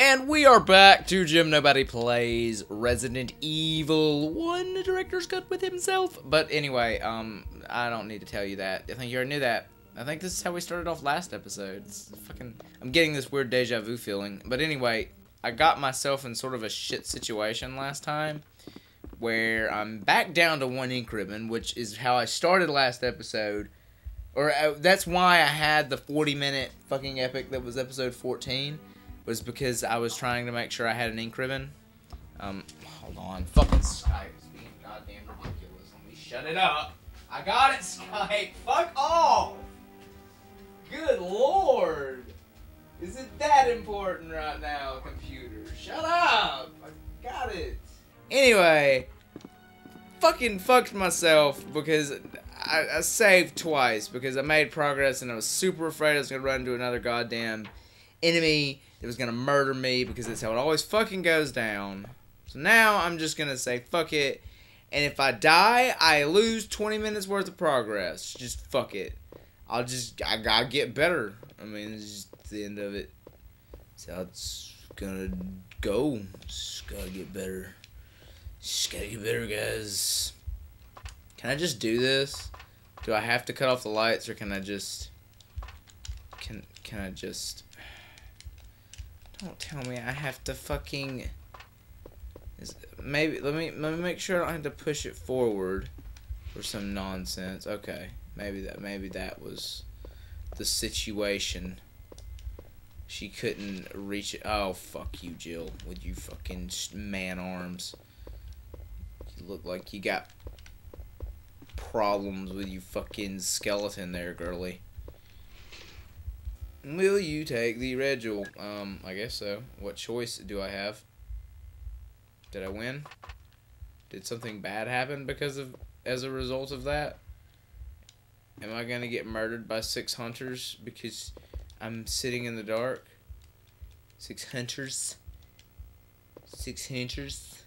And we are back to Jim Nobodie Plays Resident Evil 1 the director's cut with himself. But anyway, um, I don't need to tell you that. I think you already knew that. I think this is how we started off last episode. It's fucking, I'm getting this weird deja vu feeling. But anyway, I got myself in sort of a shit situation last time where I'm back down to one ink ribbon, which is how I started last episode. Or uh, that's why I had the 40 minute fucking epic that was episode 14 was because I was trying to make sure I had an ink ribbon. Um, hold on. Fucking Skype is being goddamn ridiculous. Let me shut it up. I got it, Skype. Fuck off. Good lord. Is it that important right now, computer? Shut up. I got it. Anyway, fucking fucked myself because I, I saved twice because I made progress and I was super afraid I was gonna run into another goddamn enemy that was gonna murder me because that's how it always fucking goes down. So now I'm just gonna say fuck it, and if I die, I lose 20 minutes worth of progress. Just fuck it. I'll just I gotta get better. I mean, it's just the end of it. So it's gonna go. Just gotta get better. Just gotta get better, guys. Can I just do this? Do I have to cut off the lights, or can I just? Can can I just? Don't tell me I have to fucking. Maybe let me let me make sure I don't have to push it forward, or some nonsense. Okay, maybe that maybe that was the situation. She couldn't reach it. Oh fuck you, Jill, with you fucking man arms. You look like you got problems with you fucking skeleton there, girly. Will you take the red jewel? Um, I guess so. What choice do I have? Did I win? Did something bad happen because of as a result of that? Am I gonna get murdered by six hunters because I'm sitting in the dark? Six hunters. Six hunters.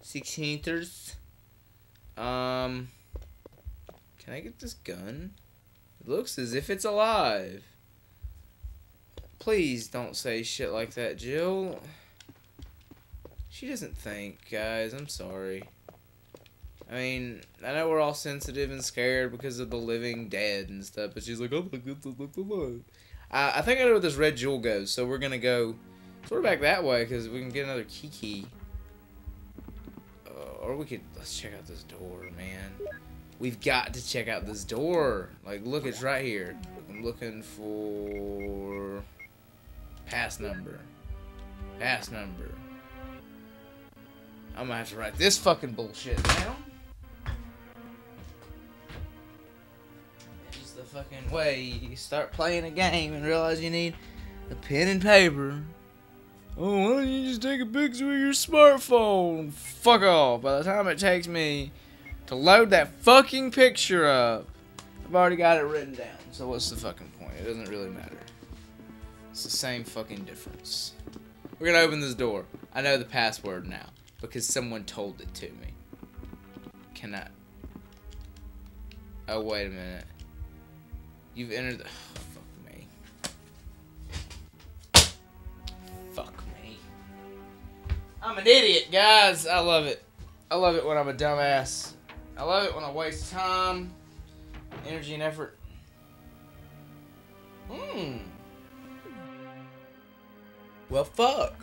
Six hunters. Um. Can I get this gun? It looks as if it's alive. Please don't say shit like that, Jill. She doesn't think, guys. I'm sorry. I mean, I know we're all sensitive and scared because of the living dead and stuff, but she's like, oh my goodness, I, I think I know where this red jewel goes, so we're gonna go sort of back that way because we can get another key key. Uh, or we could, let's check out this door, man. We've got to check out this door. Like, look, it's right here. I'm looking for pass number. Pass number. I'm gonna have to write this fucking bullshit down. Is the fucking way you start playing a game and realize you need a pen and paper. Oh, why don't you just take a picture with your smartphone? Fuck off. By the time it takes me to load that fucking picture up, I've already got it written down. So what's the fucking point? It doesn't really matter. It's the same fucking difference. We're gonna open this door. I know the password now because someone told it to me. Can I? Oh wait a minute. You've entered. The... Oh, fuck me. Fuck me. I'm an idiot, guys. I love it. I love it when I'm a dumbass. I love it when I waste time, energy, and effort. Hmm. Well, fuck.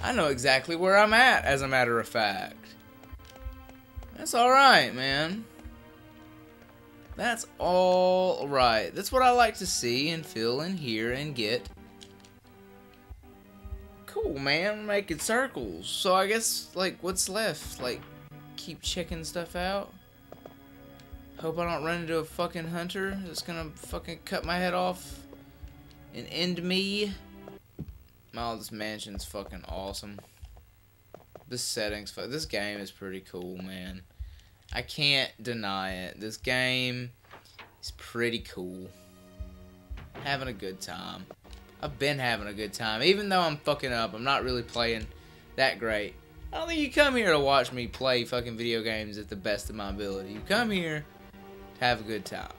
I know exactly where I'm at, as a matter of fact. That's alright, man. That's all right. That's what I like to see and feel and hear and get. Cool, man. Making circles. So I guess, like, what's left? Like, keep checking stuff out? Hope I don't run into a fucking hunter that's gonna fucking cut my head off and end me. Oh, this mansion's fucking awesome. This settings, this game is pretty cool, man. I can't deny it. This game is pretty cool. Having a good time. I've been having a good time. Even though I'm fucking up, I'm not really playing that great. I don't think you come here to watch me play fucking video games at the best of my ability. You come here to have a good time.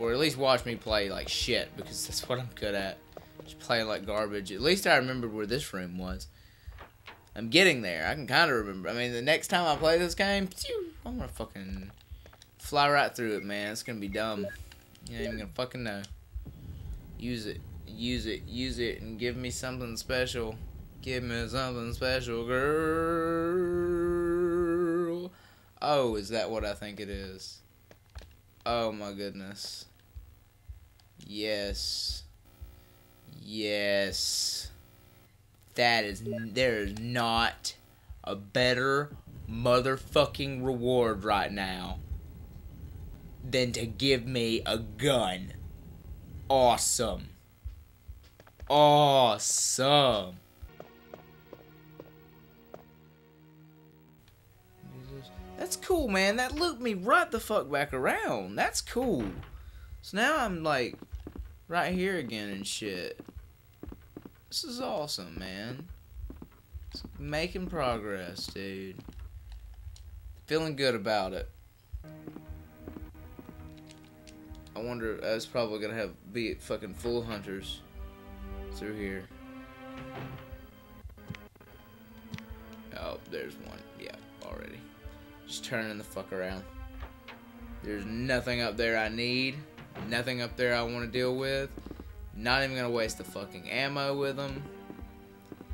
Or at least watch me play like shit, because that's what I'm good at. Just playing like garbage. At least I remembered where this room was. I'm getting there. I can kind of remember. I mean, the next time I play this game, I'm gonna fucking fly right through it, man. It's gonna be dumb. You ain't even gonna fucking know. Use it, use it, use it, and give me something special. Give me something special, girl. Oh, is that what I think it is? Oh my goodness. Yes. Yes. That is there is not a better motherfucking reward right now than to give me a gun. Awesome. Awesome. That's cool, man. That looped me right the fuck back around. That's cool. So now I'm like right here again and shit. This is awesome, man. It's making progress, dude. Feeling good about it. I wonder, I was probably gonna have be fucking full hunters through here. Oh, there's one. Yeah, already. Just turning the fuck around. There's nothing up there I need. Nothing up there I want to deal with. Not even gonna waste the fucking ammo with them.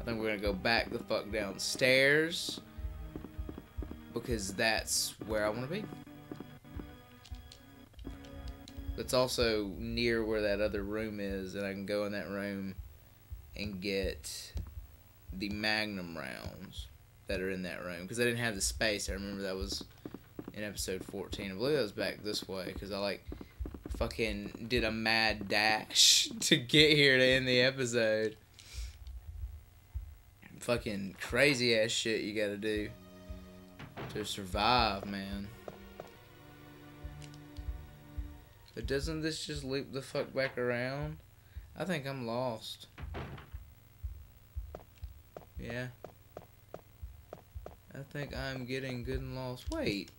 I think we're gonna go back the fuck downstairs. Because that's where I want to be. It's also near where that other room is, and I can go in that room and get the Magnum rounds that are in that room. Because I didn't have the space. I remember that was in episode 14. I believe that was back this way, because I, like, fucking did a mad dash to get here to end the episode. Fucking crazy ass shit you gotta do to survive, man. But doesn't this just loop the fuck back around? I think I'm lost. Yeah. I think I'm getting good and lost. Wait.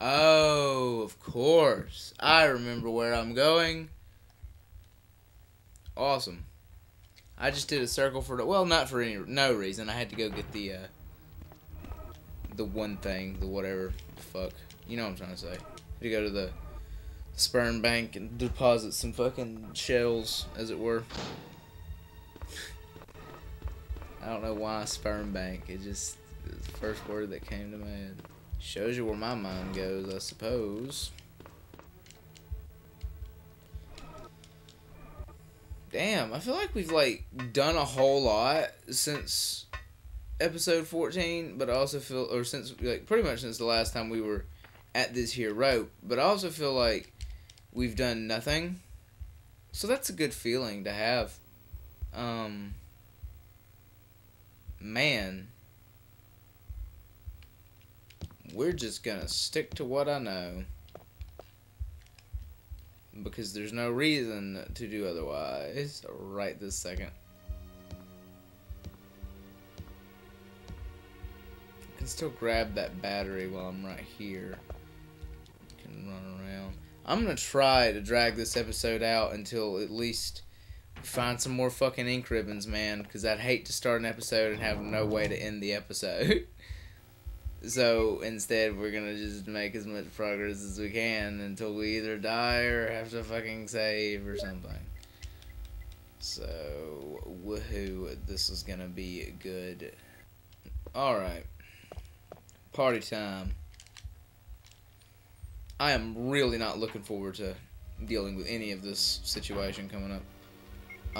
Oh, of course. I remember where I'm going. Awesome. I just did a circle for the well, not for any no reason. I had to go get the uh the one thing, the whatever the fuck. You know what I'm trying to say. to go to the sperm bank and deposit some fucking shells, as it were. I don't know why sperm bank. It just the first word that came to my head. Shows you where my mind goes, I suppose. Damn, I feel like we've like done a whole lot since episode 14, but I also feel or since like pretty much since the last time we were at this here rope, but I also feel like we've done nothing. So that's a good feeling to have. Um man, we're just gonna stick to what I know. Because there's no reason to do otherwise right this second. I can still grab that battery while I'm right here. Can run around. I'm gonna try to drag this episode out until at least find some more fucking ink ribbons, man. Because I'd hate to start an episode and have no way to end the episode. So instead, we're gonna just make as much progress as we can until we either die or have to fucking save or something. So, woohoo, this is gonna be good. Alright. Party time. I am really not looking forward to dealing with any of this situation coming up.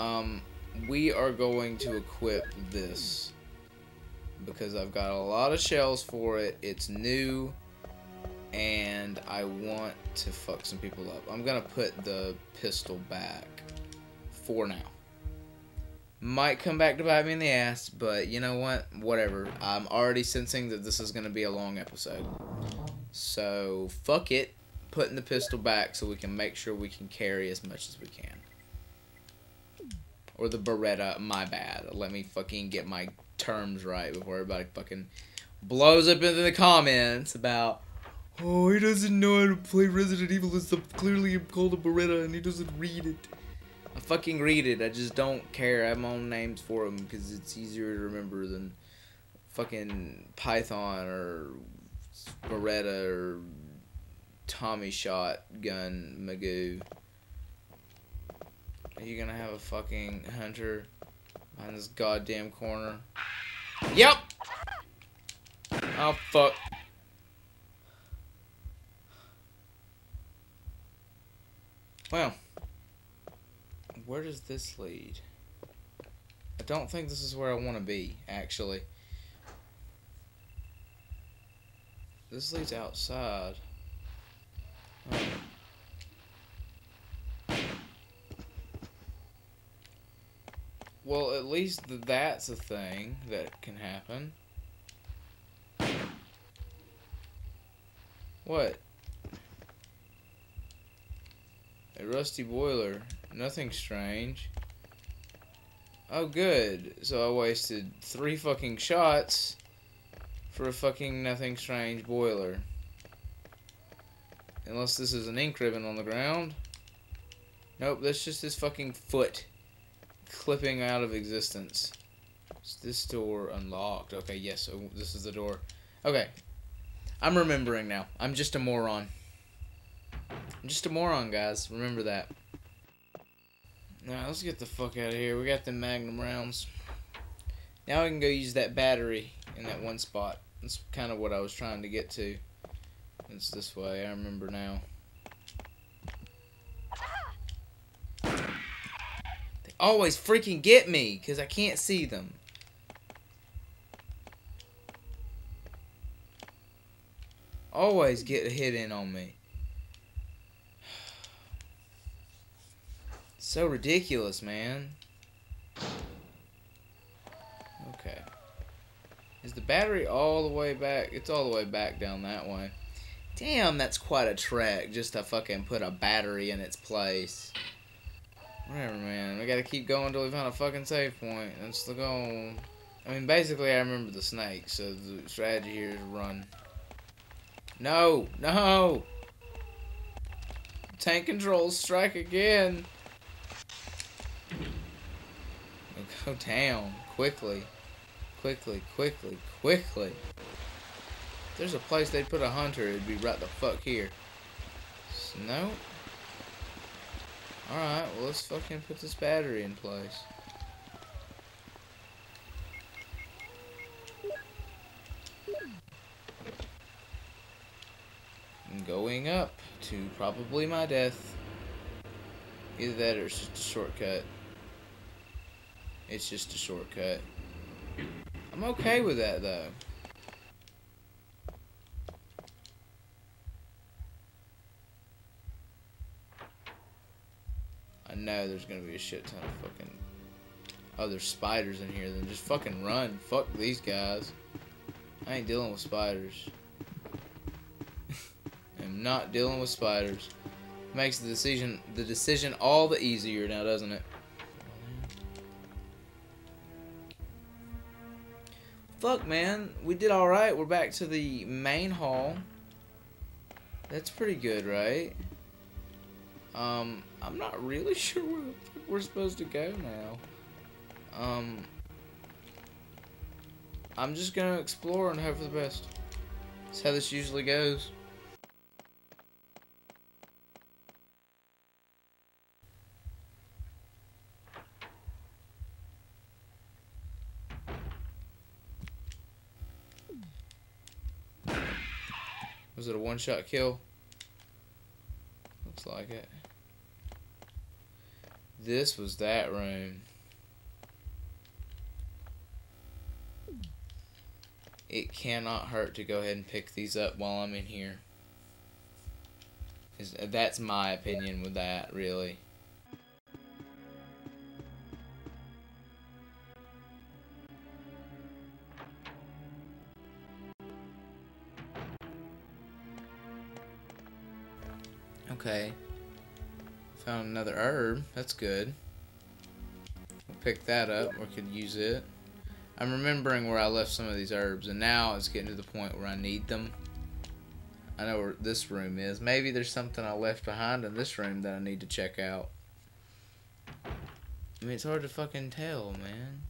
Um, we are going to equip this because I've got a lot of shells for it. It's new, and I want to fuck some people up. I'm gonna put the pistol back for now. Might come back to bite me in the ass, but you know what? Whatever. I'm already sensing that this is gonna be a long episode. So, fuck it. Putting the pistol back so we can make sure we can carry as much as we can. Or the Beretta, my bad. Let me fucking get my terms right before everybody fucking blows up into the comments about oh he doesn't know how to play Resident Evil it's clearly called a Beretta and he doesn't read it. I fucking read it. I just don't care. I have my own names for them because it's easier to remember than fucking Python or Beretta or Tommy Shot Gun Magoo. Are you gonna have a fucking hunter behind this goddamn corner? Yep! Oh, fuck. Well, where does this lead? I don't think this is where I want to be, actually. This leads outside. Well, at least that's a thing that can happen. What? A rusty boiler. Nothing strange. Oh, good. So I wasted three fucking shots for a fucking nothing strange boiler. Unless this is an ink ribbon on the ground. Nope, that's just his fucking foot clipping out of existence. Is this door unlocked? Okay, yes, so this is the door. Okay. I'm remembering now. I'm just a moron. I'm just a moron, guys. Remember that. Now, let's get the fuck out of here. We got the Magnum rounds. Now I can go use that battery in that one spot. That's kind of what I was trying to get to. It's this way. I remember now. Always freaking get me because I can't see them. Always get a hit in on me. So ridiculous, man. Okay. Is the battery all the way back? It's all the way back down that way. Damn, that's quite a trek just to fucking put a battery in its place. Whatever, man. We gotta keep going until we find a fucking save point. That's the goal. I mean, basically, I remember the snake, so the strategy here is run. No! No! Tank controls strike again! Go down. Quickly. Quickly, quickly, quickly. If there's a place they'd put a hunter, it'd be right the fuck here. No. Alright, well let's fucking put this battery in place. I'm going up to probably my death. Either that or it's just a shortcut. It's just a shortcut. I'm okay with that, though. I know there's gonna be a shit ton of fucking other spiders in here. Then just fucking run. Fuck these guys. I ain't dealing with spiders. I'm not dealing with spiders. Makes the decision the decision all the easier now, doesn't it? Fuck, man. We did alright. We're back to the main hall. That's pretty good, right? Um, I'm not really sure where we're supposed to go now. Um, I'm just gonna explore and hope for the best. That's how this usually goes. Was it a one-shot kill? Looks like it. This was that room. It cannot hurt to go ahead and pick these up while I'm in here. That's my opinion with that, really. Okay. Found another herb. That's good. We'll pick that up. We could use it. I'm remembering where I left some of these herbs, and now it's getting to the point where I need them. I know where this room is. Maybe there's something I left behind in this room that I need to check out. I mean, it's hard to fucking tell, man.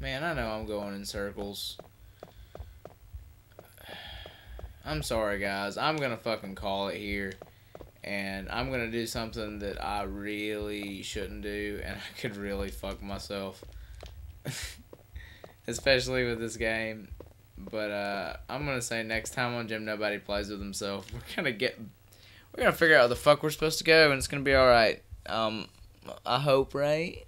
Man, I know I'm going in circles. I'm sorry, guys. I'm gonna fucking call it here. And I'm gonna do something that I really shouldn't do, and I could really fuck myself. Especially with this game. But uh, I'm gonna say next time on Jim Nobodie Plays with Himself, we're gonna get we're gonna figure out how the fuck we're supposed to go and it's gonna be alright. Um I hope, right?